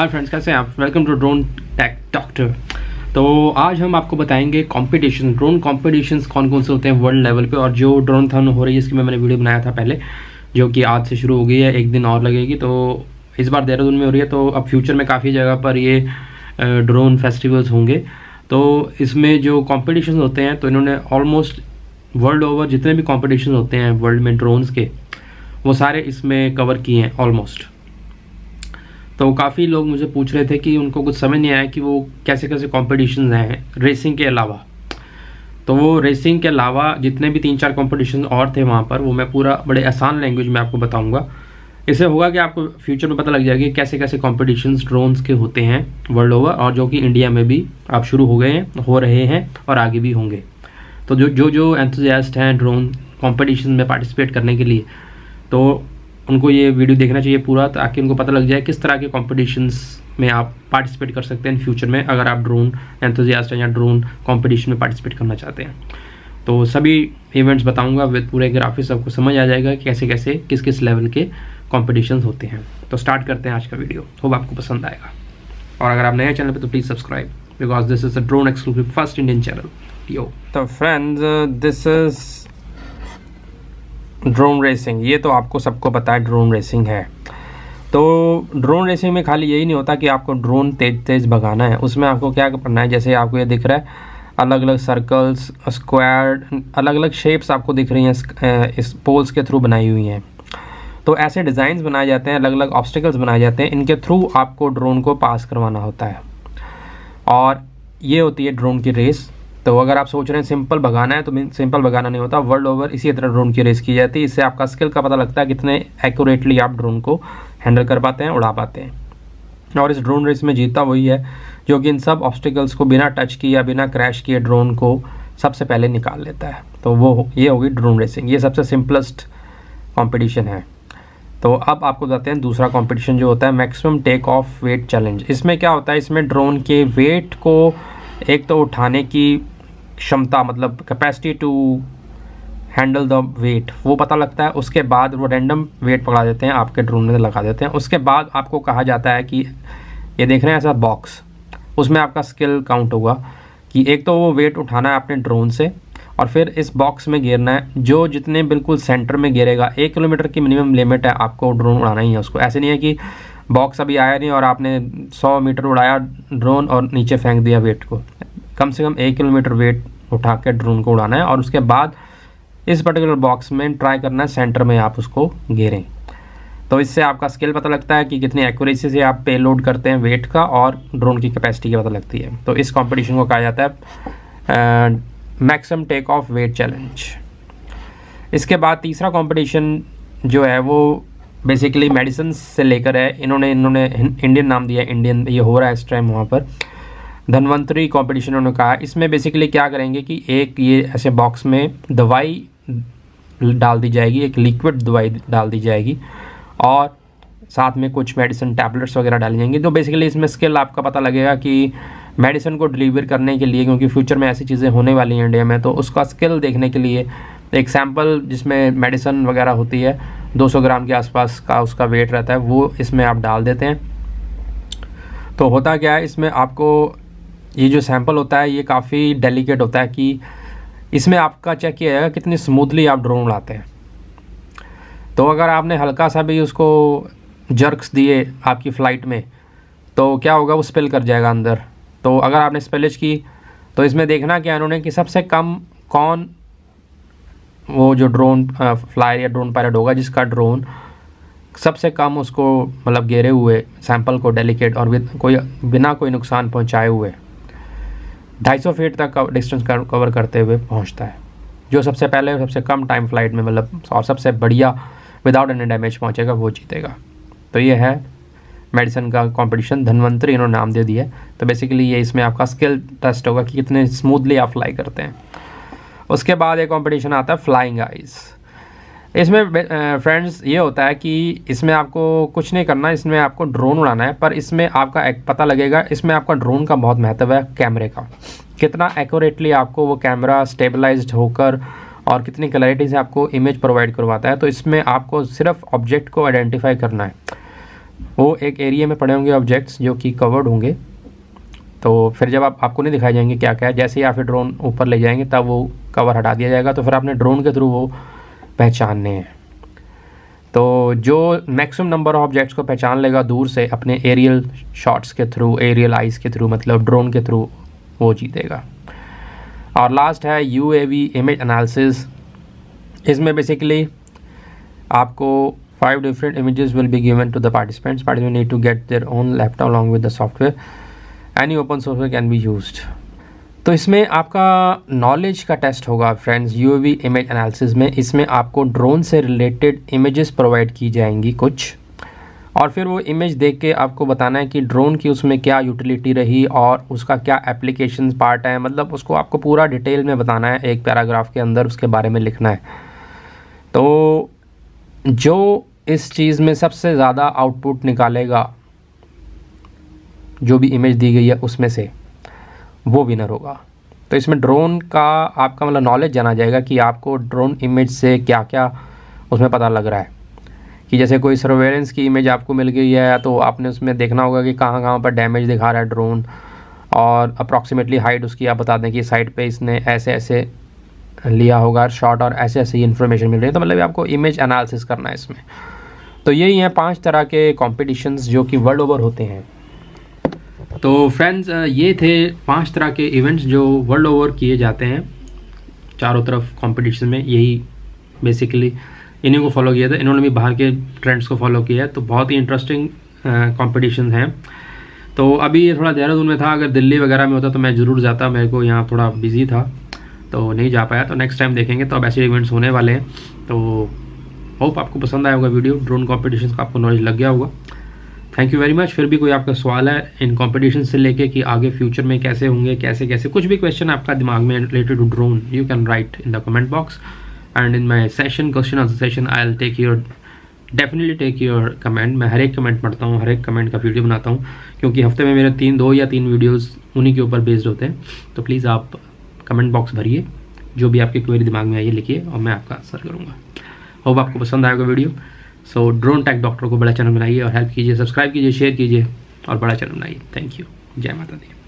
Hi friends कैसे हैं आप? Welcome to drone tech doctor तो आज हम आपको बताएँगे कंपटीशन ड्रोन कॉम्पिटिशन्स कौन कौन से होते हैं वर्ल्ड लेवल पे? और जो ड्रोन थन हो रही है इसकी मैं मैंने वीडियो बनाया था पहले, जो कि आज से शुरू हो गई है, एक दिन और लगेगी। तो इस बार देहरादून में हो रही है तो अब फ्यूचर में काफ़ी जगह पर ये ड्रोन फेस्टिवल्स होंगे। तो इसमें जो कॉम्पिटिशन होते हैं तो इन्होंने ऑलमोस्ट वर्ल्ड ओवर जितने भी कॉम्पिटिशन होते हैं वर्ल्ड में ड्रोन्स के, वो सारे इसमें कवर किए हैं ऑलमोस्ट तो काफ़ी लोग मुझे पूछ रहे थे कि उनको कुछ समझ नहीं आया कि वो कैसे कैसे कॉम्पिटिशन हैं रेसिंग के अलावा। तो वो रेसिंग के अलावा जितने भी तीन चार कॉम्पिटिशन और थे वहाँ पर, वो मैं पूरा बड़े आसान लैंग्वेज में आपको बताऊँगा। इससे होगा कि आपको फ्यूचर में पता लग जाएगा कि कैसे कैसे कॉम्पिटिशन ड्रोन्स के होते हैं वर्ल्ड ओवर और जो कि इंडिया में भी आप शुरू हो गए हैं, हो रहे हैं और आगे भी होंगे। तो जो जो जो एंथुजियास्ट हैं ड्रोन कॉम्पिटिशन में पार्टिसिपेट करने के लिए तो उनको ये वीडियो देखना चाहिए पूरा, ताकि उनको पता लग जाए किस तरह के कॉम्पिटिशन्स में आप पार्टिसिपेट कर सकते हैं इन फ्यूचर में, अगर आप ड्रोन एंथोजियास्ट या ड्रोन कॉम्पिटिशन में पार्टिसिपेट करना चाहते हैं। तो सभी इवेंट्स बताऊँगा विद पूरे ग्राफिक्स आपको समझ आ जाएगा कि कैसे कैसे किस किस लेवल के कॉम्पिटिशन होते हैं। तो स्टार्ट करते हैं आज का वीडियो होप आपको पसंद आएगा। और अगर आप नए चैनल पर तो please subscribe because this is a drone exclusive first Indian channel yo तो friends this is drone racing, ये तो आपको सबको पता है ड्रोन रेसिंग है। तो ड्रोन रेसिंग में खाली यही नहीं होता कि आपको ड्रोन तेज तेज भगाना है। उसमें आपको क्या करना है, जैसे आपको ये दिख रहा है अलग अलग सर्कल्स स्क्वायर अलग अलग शेप्स आपको दिख रही हैं, इस पोल्स के थ्रू बनाई हुई हैं। तो ऐसे डिज़ाइंस बनाए जाते हैं अलग अलग ऑब्स्टिकल्स बनाए जाते हैं, इनके थ्रू आपको ड्रोन को पास करवाना होता है। और ये होती है ड्रोन की रेस तो अगर आप सोच रहे हैं सिंपल भगाना है तो सिंपल भगाना नहीं होता, वर्ल्ड ओवर इसी तरह ड्रोन की रेस की जाती है। इससे आपका स्किल का पता लगता है कितने एक्यूरेटली आप ड्रोन को हैंडल कर पाते हैं, उड़ा पाते हैं। और इस ड्रोन रेस में जीता वही है, जो कि इन सब ऑब्स्टिकल्स को बिना टच किए या बिना क्रैश किए ड्रोन को सबसे पहले निकाल लेता है। तो वो ये होगी ड्रोन रेसिंग। ये सबसे सिंपलेस्ट कॉम्पिटिशन है। तो अब आपको बताते हैं दूसरा कंपटीशन जो होता है, maximum take off weight challenge. इसमें क्या होता है, इसमें ड्रोन के वेट को एक तो उठाने की क्षमता मतलब capacity to handle the weight वो पता लगता है। उसके बाद वो रैंडम वेट पकड़ा देते हैं, आपके ड्रोन में लगा देते हैं। उसके बाद आपको कहा जाता है कि, ये देख रहे हैं ऐसा बॉक्स उसमें आपका स्किल काउंट होगा कि एक तो वो वेट उठाना है अपने ड्रोन से और फिर इस बॉक्स में गिरना है। जो जितने बिल्कुल सेंटर में गिरेगा एक किलोमीटर की मिनिमम लिमिट है, आपको ड्रोन उड़ाना ही है उसको। ऐसे नहीं है कि बॉक्स अभी आया नहीं और आपने सौ मीटर उड़ाया ड्रोन और नीचे फेंक दिया वेट को। कम से कम एक किलोमीटर वेट उठा के ड्रोन को उड़ाना है और उसके बाद इस पर्टिकुलर बॉक्स में ट्राई करना है सेंटर में आप उसको घेरें। तो इससे आपका स्किल पता लगता है कि कितनी एक्यूरेसी से आप पे लोड करते हैं वेट का और ड्रोन की कैपेसिटी की पता लगती है। तो इस कंपटीशन को कहा जाता है maximum take off weight challenge इसके बाद तीसरा कंपटीशन जो है, वो बेसिकली मेडिसिन से लेकर है। इन्होंने इन्होंने इंडियन नाम दिया इंडियन ये हो रहा है इस टाइम वहाँ पर। धनवंतरी कंपटीशन उन्होंने कहा, इसमें बेसिकली क्या करेंगे कि एक ये ऐसे बॉक्स में दवाई डाल दी जाएगी, एक लिक्विड दवाई डाल दी जाएगी और साथ में कुछ मेडिसिन टैबलेट्स वगैरह डाली जाएँगी। तो बेसिकली इसमें स्किल आपका पता लगेगा कि मेडिसिन को डिलीवर करने के लिए, क्योंकि फ्यूचर में ऐसी चीज़ें होने वाली हैं इंडिया में तो उसका स्किल देखने के लिए एक सैंपल जिसमें मेडिसिन वगैरह होती है 200 ग्राम के आसपास का उसका वेट रहता है, वो इसमें आप डाल देते हैं। तो होता क्या है, इसमें आपको ये जो सैंपल होता है, ये काफ़ी डेलिकेट होता है कि इसमें आपका चेक किया जाएगा कितनी स्मूथली आप ड्रोन उड़ाते हैं। तो अगर आपने हल्का सा भी उसको जर्क्स दिए आपकी फ़्लाइट में तो क्या होगा, वो स्पेल कर जाएगा अंदर। तो अगर आपने स्पेलिश की तो इसमें देखना क्या उन्होंने कि सबसे कम कौन वो जो ड्रोन फ्लायर या ड्रोन पायलट होगा जिसका ड्रोन सबसे कम उसको मतलब घेरे हुए सैंपल को डेलिकेट और कोई, बिना कोई नुकसान पहुँचाए हुए। 250 फीट तक डिस्टेंस कवर करते हुए पहुँचता है, जो सबसे पहले सबसे कम टाइम फ़्लाइट में मतलब और सबसे बढ़िया विदाउट एनी डैमेज पहुंचेगा, वो जीतेगा। तो ये है मेडिसिन का कंपटीशन धनवंतरी इन्होंने नाम दे दिया तो बेसिकली ये इसमें आपका स्किल टेस्ट होगा कि कितने स्मूथली आप फ्लाई करते हैं। उसके बाद एक कंपटीशन आता है फ्लाइंग आइज़ इसमें फ्रेंड्स ये होता है कि इसमें आपको कुछ नहीं करना, इसमें आपको ड्रोन उड़ाना है, पर इसमें आपका एक पता लगेगा, इसमें आपका ड्रोन का बहुत महत्व है कैमरे का। कितना एक्यूरेटली आपको वो कैमरा स्टेबलाइज्ड होकर और कितनी क्लैरिटी से आपको इमेज प्रोवाइड करवाता है तो इसमें आपको सिर्फ़ ऑब्जेक्ट को आइडेंटिफाई करना है। वो एक एरिया में पड़े होंगे ऑब्जेक्ट्स जो कि कवर्ड होंगे। तो फिर जब आप, आपको नहीं दिखाई जाएँगे क्या क्या है, जैसे ही आप ड्रोन ऊपर ले जाएँगे, तब वो कवर हटा दिया जाएगा तो फिर आपने ड्रोन के थ्रू वो पहचानने हैं। तो जो मैक्सिमम नंबर ऑफ़ ऑब्जेक्ट्स को पहचान लेगा दूर से अपने एरियल शॉट्स के थ्रू एरियल आइस के थ्रू मतलब ड्रोन के थ्रू वो जीतेगा। और लास्ट है U A V image analysis इसमें बेसिकली आपको five different images will be given to the participants participant need to get their own laptop along with the software any open software can be used तो इसमें आपका knowledge का test होगा friends U V image analysis में। इसमें आपको drone से related images provide की जाएँगी कुछ। और फिर वो इमेज देख के आपको बताना है कि ड्रोन की उसमें क्या यूटिलिटी रही और उसका क्या एप्लीकेशन पार्ट है। मतलब उसको आपको पूरा डिटेल में बताना है, एक पैराग्राफ के अंदर उसके बारे में लिखना है। तो जो इस चीज़ में सबसे ज़्यादा आउटपुट निकालेगा, जो भी इमेज दी गई है उसमें से वो विनर होगा। तो इसमें ड्रोन का आपका मतलब नॉलेज जाना जाएगा कि आपको ड्रोन इमेज से क्या क्या उसमें पता लग रहा है। कि जैसे कोई सर्वेलेंस की इमेज आपको मिल गई है तो आपने उसमें देखना होगा कि कहाँ कहाँ पर डैमेज दिखा रहा है ड्रोन और अप्रॉक्सीमेटली हाइट उसकी आप बता दें कि साइड पे इसने ऐसे ऐसे लिया होगा शॉट और ऐसे ऐसे इन्फॉर्मेशन मिल रही है। तो मतलब आपको इमेज एनालिसिस करना है इसमें। तो यही हैं पाँच तरह के कॉम्पिटिशन्स जो कि वर्ल्ड ओवर होते हैं। तो फ्रेंड्स ये थे पाँच तरह के इवेंट्स जो वर्ल्ड ओवर किए जाते हैं। चारों तरफ़ कंपटीशन में, यही बेसिकली इन्हीं को फॉलो किया था। इन्होंने भी बाहर के ट्रेंड्स को फॉलो किया है तो बहुत ही इंटरेस्टिंग कॉम्पिटिशन हैं। तो अभी ये थोड़ा देहरादून में था, अगर दिल्ली वगैरह में होता तो मैं ज़रूर जाता, मेरे को यहाँ थोड़ा बिज़ी था तो नहीं जा पाया। तो नेक्स्ट टाइम देखेंगे तो अब ऐसे इवेंट्स होने वाले हैं। तो होप आपको पसंद आया होगा वीडियो ड्रोन कॉम्पिटिशन का आपको नॉलेज लग गया होगा। थैंक यू वेरी मच फिर भी कोई आपका सवाल है इन कॉम्पिटिशन से लेके कि आगे फ्यूचर में कैसे होंगे, कैसे कैसे, कुछ भी क्वेश्चन आपका दिमाग में related to drone you can write in the comment box and in my session question answer session I'll take your definitely take your comment मैं हर एक कमेंट पढ़ता हूँ, हर एक कमेंट का वीडियो बनाता हूँ, क्योंकि हफ़्ते में मेरे तीन, दो या तीन वीडियोस उन्हीं के ऊपर बेस्ड होते हैं। तो प्लीज़ आप कमेंट बॉक्स भरिए, जो भी आपकी क्वेरी दिमाग में आइए लिखिए और मैं आपका आंसर करूँगा। होप आपको पसंद आएगा video so drone tech doctor को बड़ा चैनल बनाइए और हेल्प कीजिए सब्सक्राइब कीजिए शेयर कीजिए और बड़ा चैनल बनाइए थैंक यू जय माता दी।